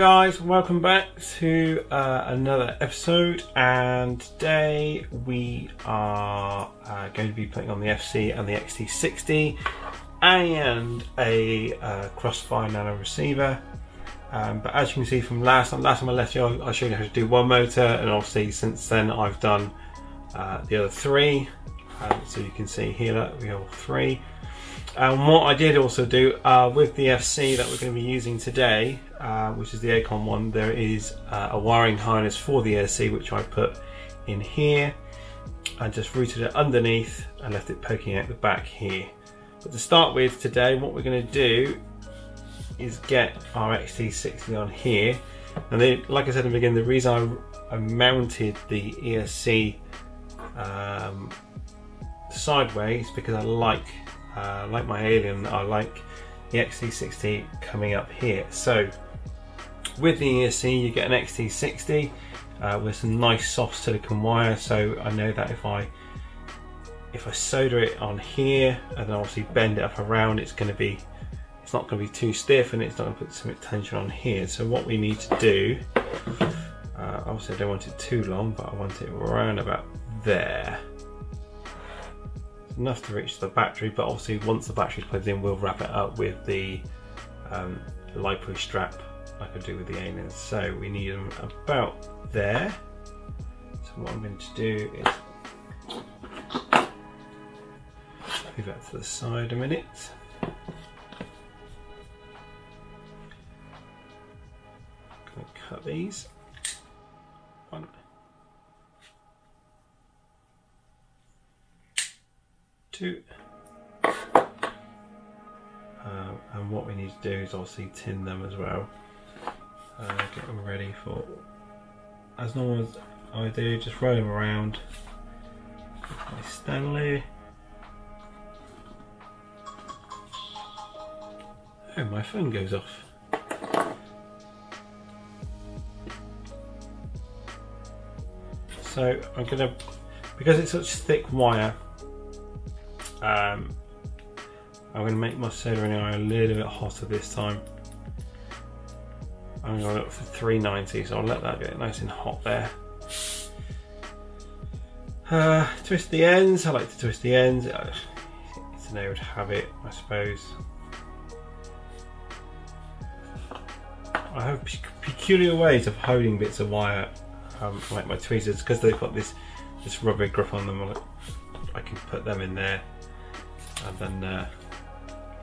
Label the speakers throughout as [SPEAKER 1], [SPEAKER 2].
[SPEAKER 1] Guys, welcome back to uh, another episode and today we are uh, going to be playing on the FC and the XT60 and a uh, Crossfire Nano receiver. Um, but as you can see from last time, last time I left you I showed you how to do one motor and obviously since then I've done uh, the other three. Uh, so you can see here that we have three and what I did also do uh, with the FC that we're going to be using today, uh, which is the Aikon one, there is uh, a wiring harness for the AC which I put in here. I just routed it underneath and left it poking out the back here. But to start with today, what we're going to do is get our XT60 on here. And then, like I said in the beginning, the reason I, I mounted the ESC um, sideways because I like uh, like my Alien, I like the XT60 coming up here. So with the ESC, you get an XT60 uh, with some nice soft silicon wire. So I know that if I if I solder it on here and then obviously bend it up around, it's going to be it's not going to be too stiff and it's not going to put some tension on here. So what we need to do, uh, obviously I don't want it too long, but I want it around about there enough to reach the battery, but obviously once the battery's plugged in, we'll wrap it up with the um, LiPo strap like I do with the aliens. So we need them about there. So what I'm going to do is move that to the side a minute. Cut these. One. Uh, and what we need to do is obviously tin them as well. Uh, get them ready for, as normal as I do, just roll them around. My Stanley. Oh, my phone goes off. So I'm gonna, because it's such thick wire, um, I'm going to make my soldering iron a little bit hotter this time. I'm going look for 390, so I'll let that get nice and hot there. Uh, twist the ends, I like to twist the ends. Uh, it's an old habit, I suppose. I have peculiar ways of holding bits of wire, um, like my tweezers, because they've got this this rubber grip on them. I can put them in there and then uh,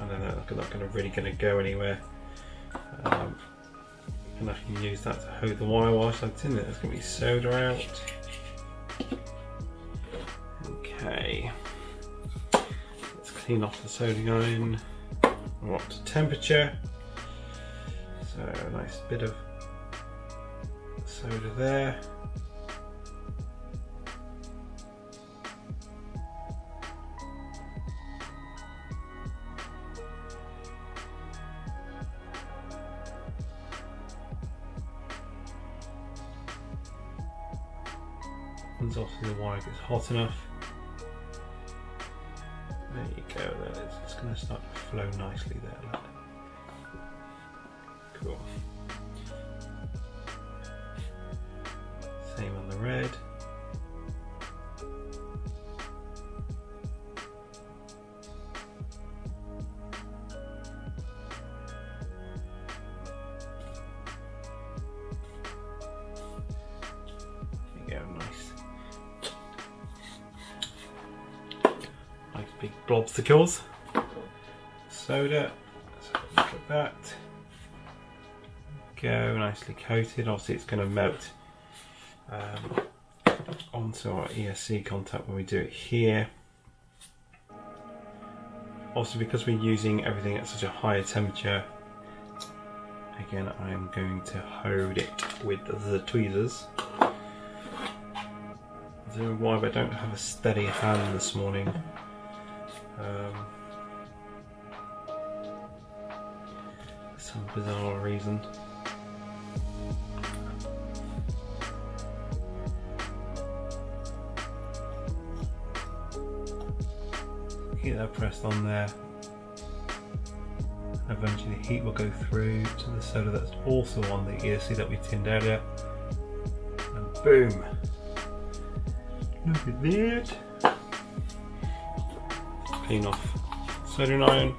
[SPEAKER 1] and then they're not going to really going to go anywhere. Um, and I can use that to hold the wire whilst I'm in it. It's going to be solder out. Okay, let's clean off the soldering iron. To temperature. So a nice bit of solder there. Hot enough. There you go, there it's going to start to flow nicely there. Big blobsticles. Soda, so look at that. Go nicely coated. Obviously, it's going to melt um, onto our ESC contact when we do it here. Also, because we're using everything at such a higher temperature, again, I am going to hold it with the tweezers. I don't know why, but I don't have a steady hand this morning. Um, some bizarre reason. Keep that pressed on there. Eventually the heat will go through to the solder that's also on the ESC that we tinned earlier. And boom. Look at that. Clean off soldering iron.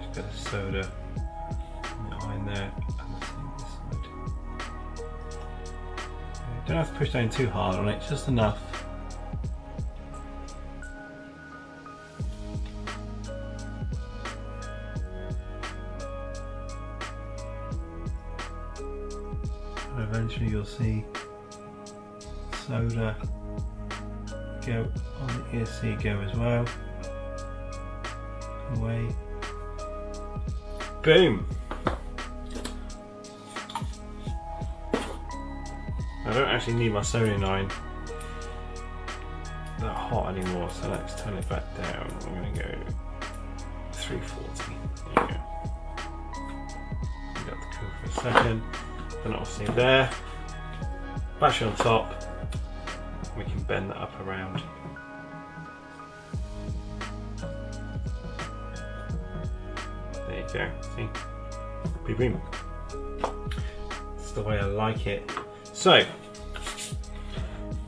[SPEAKER 1] Just got a solder behind there and the same this side. Don't have to push down too hard on it, just enough. Eventually you'll see go on the ESC go as well. Away. Boom! I don't actually need my soldering iron that hot anymore, so let's turn it back down. I'm gonna go 340. There you go. That to cool for a second. Then obviously there. Bash on top. We can bend that up around. There you go. See? Boom boom. That's the way I like it. So,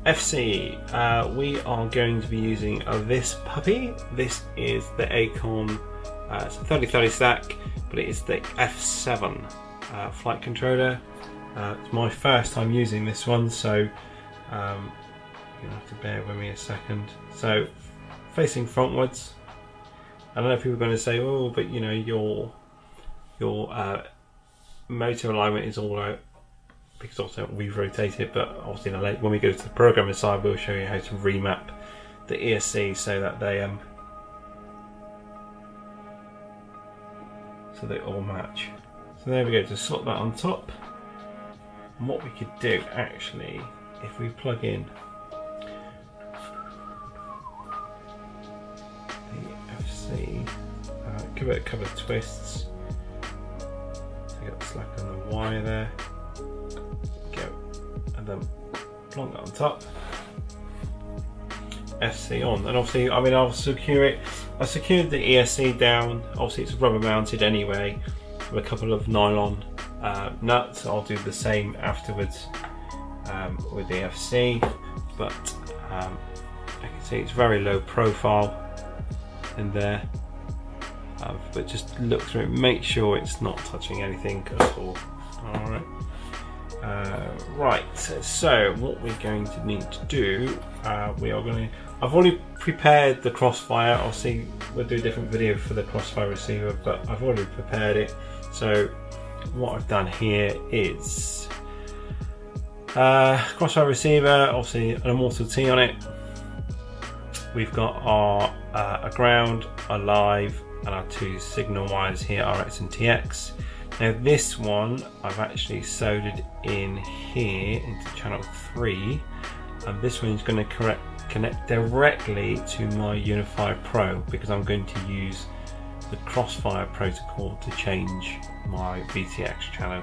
[SPEAKER 1] FC, uh, we are going to be using uh, this puppy. This is the Aikon, uh, it's a 3030 stack, but it is the F7 uh, flight controller. Uh, it's my first time using this one, so um, gonna have to bear with me a second. So, facing frontwards. I don't know if people are going to say, "Oh, but you know your your uh, motor alignment is all out." because also we've rotated, but obviously when we go to the programming side, we'll show you how to remap the ESC so that they um so they all match. So there we go, to slot that on top. And what we could do actually, if we plug in give it a couple of twists. So you got slack on the wire there Go. and then plonk that on top. FC on, and obviously, I mean, I'll secure it. I secured the ESC down. Obviously, it's rubber mounted anyway, with a couple of nylon uh, nuts. I'll do the same afterwards um, with the FC, but um, I can see it's very low profile in there. But just look through it, make sure it's not touching anything at all. All right. Uh, right, so what we're going to need to do, uh, we are going to, I've already prepared the crossfire, I'll see, we'll do a different video for the crossfire receiver, but I've already prepared it. So what I've done here is uh, crossfire receiver, obviously an Immortal T on it. We've got our uh, a ground, a live, and our two signal wires here, RX and TX. Now this one I've actually soldered in here into channel 3 and this one is going to connect directly to my Unify Pro because I'm going to use the Crossfire protocol to change my VTX channel.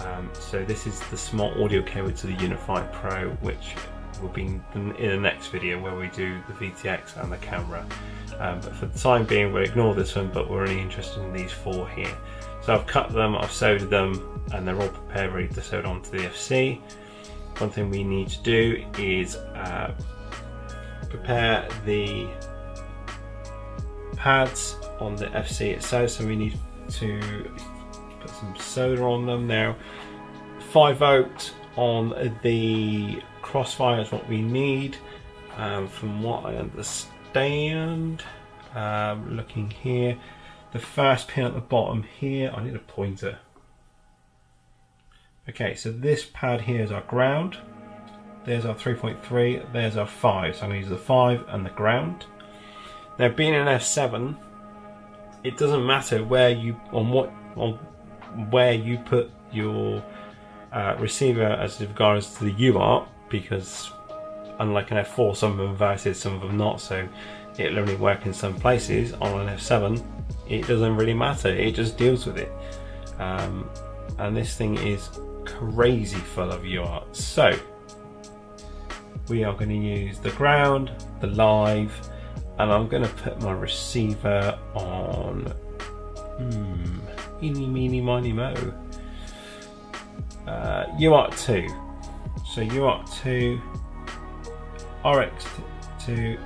[SPEAKER 1] Um, so this is the smart audio cable to the Unify Pro which will be in the next video where we do the VTX and the camera. Um, but for the time being we'll ignore this one but we're only interested in these four here. So I've cut them, I've soldered them, and they're all prepared ready to solder onto the FC. One thing we need to do is uh, prepare the pads on the FC itself. So we need to put some solder on them now. 5 volt on the crossfire is what we need. Um, from what I understand, um, looking here, the first pin at the bottom here, I need a pointer. Okay, so this pad here is our ground. There's our 3.3, there's our 5. So I'm going to use the 5 and the ground. Now being an F7, it doesn't matter where you on what on where you put your uh, receiver as regards to the UART because unlike an F4 some of them inverted some of them not so it'll only work in some places on an F7 it doesn't really matter it just deals with it um, and this thing is crazy full of UART so we are going to use the ground, the live, and I'm going to put my receiver on. Hmm, eeny, meeny, miny, mo. Uh, UART 2. So UART 2, RX2,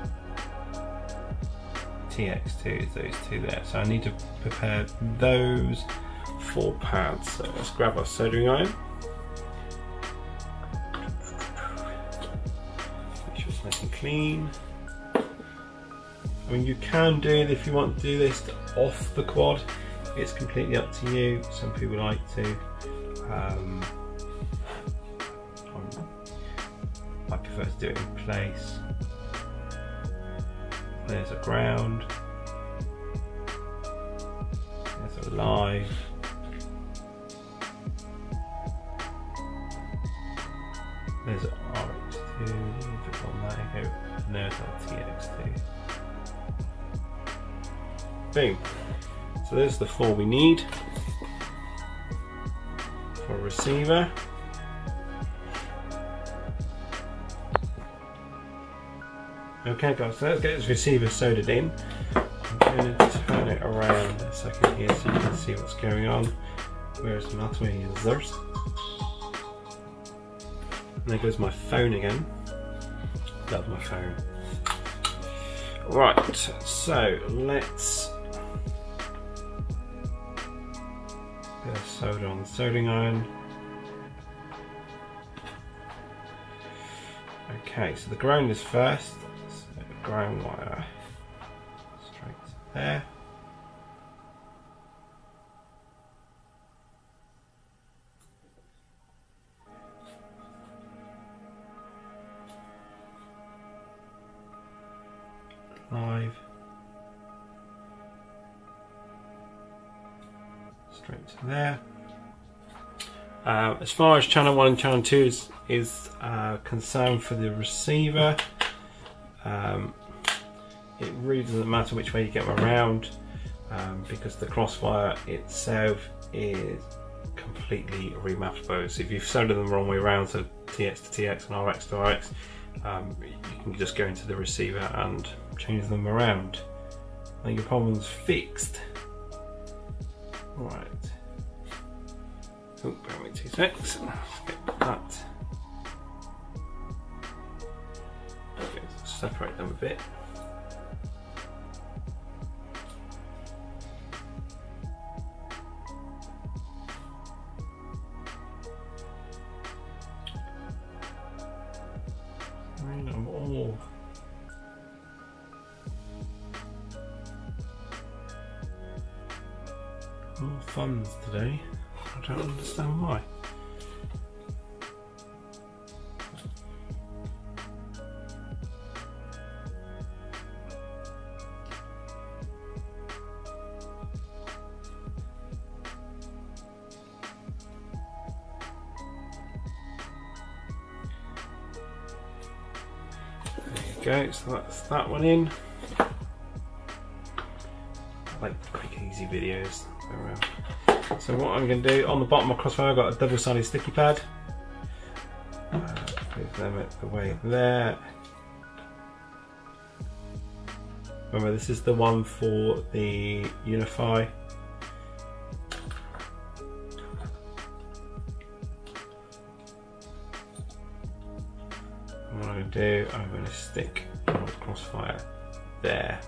[SPEAKER 1] TX2 those two there. So I need to prepare those four pads. So let's grab our soldering iron. Make sure it's nice and clean. I mean, you can do it if you want to do this off the quad. It's completely up to you. Some people like to. Um, Prefer do it in place. There's a ground. There's a live. There's an RX2, on that go, and there's our TX2. Boom. So there's the four we need for a receiver. Okay so let's get this receiver soldered in. I'm going to turn it around a second here so you can see what's going on. Where's my tweezers? And there goes my phone again. Love my phone. Right, so let's get solder on the soldering iron. Okay, so the ground is first ground wire straight there. Live. Straight to there. Uh, as far as channel 1 and channel 2 is, is uh, concerned for the receiver, um, it really doesn't matter which way you get them around um, because the crossfire itself is completely remappable. So if you've soldered them the wrong way around, so TX to TX and RX to RX, um, you can just go into the receiver and change them around. And your problem's fixed. Right. Oh, bear me two seconds. Separate them a bit. all funds today. I don't understand why. That one in. I like quick easy videos. So what I'm going to do, on the bottom of Crossfire I've got a double-sided sticky pad. Uh, move them at the way there. Remember this is the one for the Unify. what I'm going to do, I'm going to stick crossfire there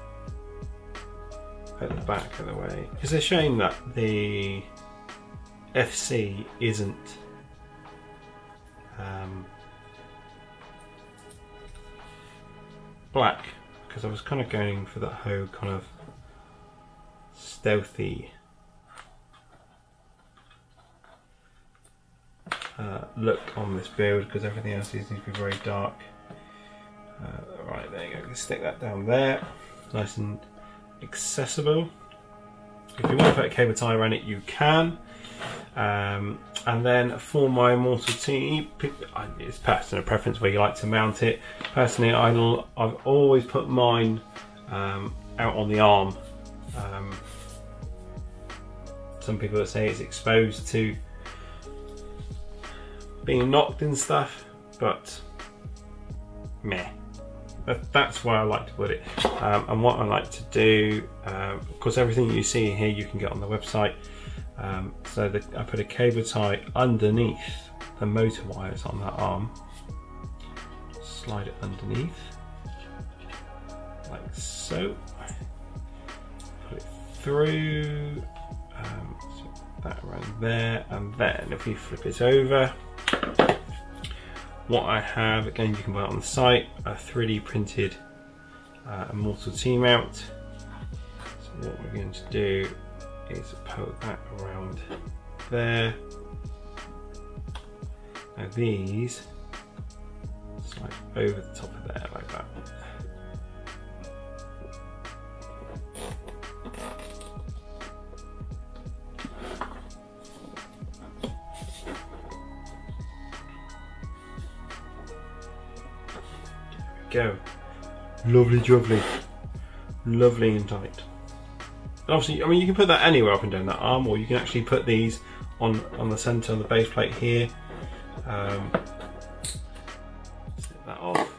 [SPEAKER 1] at the back of the way. It's a shame that the FC isn't um, black because I was kind of going for that whole kind of stealthy uh, look on this build because everything else needs to be very dark. Uh, right, there you go. Stick that down there, nice and accessible. If you want to put a cable tie around it, you can. Um, and then for my Immortal T, it's personal preference where you like to mount it. Personally, i have always put mine um, out on the arm. Um, some people say it's exposed to being knocked and stuff, but meh. That's where I like to put it. Um, and what I like to do, um, of course, everything you see here you can get on the website. Um, so the, I put a cable tie underneath the motor wires on that arm. Slide it underneath, like so. Put it through, um, so that around there, and then if we flip it over, what I have, again you can buy it on the site, a 3D printed uh, Immortal T-mount. So what we're going to do is put that around there. Now these slide over the top of there go. Lovely jubbly. Lovely and tight. And obviously, I mean, you can put that anywhere up and down that arm, or you can actually put these on, on the center of the base plate here. Um, set that off.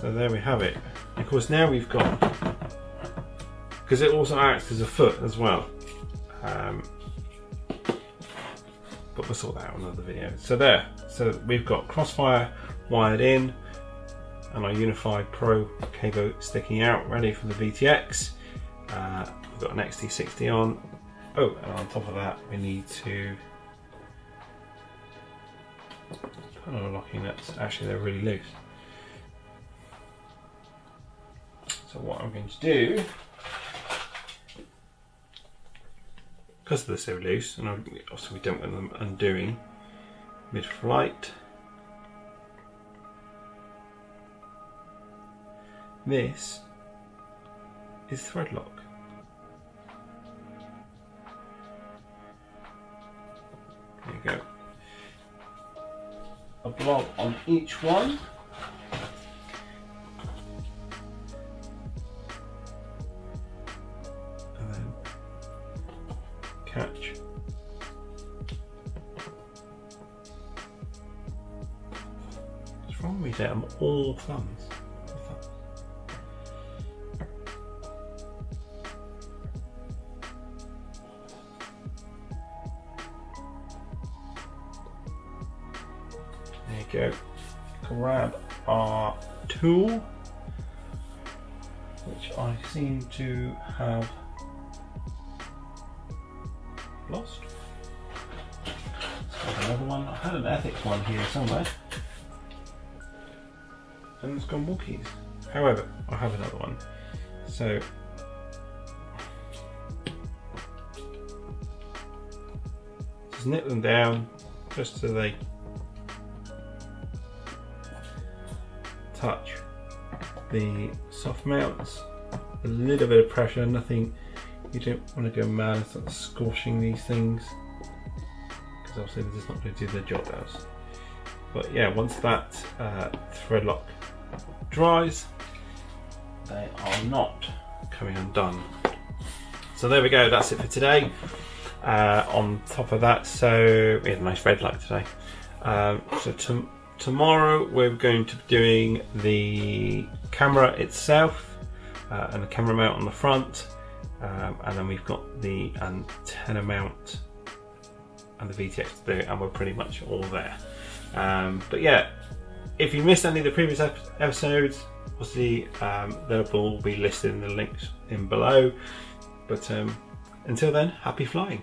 [SPEAKER 1] So there we have it. Of course, now we've got, because it also acts as a foot as well. Um, but we'll sort that out in another video. So there, so we've got Crossfire wired in and our Unify Pro cable sticking out, ready for the VTX. Uh, we've got an XT60 on. Oh, and on top of that, we need to put on a locking nuts. Actually, they're really loose. So what I'm going to do because they're so loose, and also we don't want them undoing mid-flight. This is thread lock. There you go. A blob on each one. All thumbs. There you go. Grab our tool, which I seem to have lost. another one. I had an ethics one here somewhere. And it's gone walkies. However, I have another one. So just knit them down just so they touch the soft mounts. A little bit of pressure, nothing you don't want to go mad and start squashing these things because obviously they're just not going to do their job as. But yeah, once that uh, thread lock dries, they are not coming undone. So there we go, that's it for today. Uh, on top of that, so we had a nice red light today. Um, so to tomorrow we're going to be doing the camera itself uh, and the camera mount on the front um, and then we've got the antenna mount and the VTX to do and we're pretty much all there. Um, but yeah, if you missed any of the previous episodes, obviously um, they'll all be listed in the links in below. But um, until then, happy flying.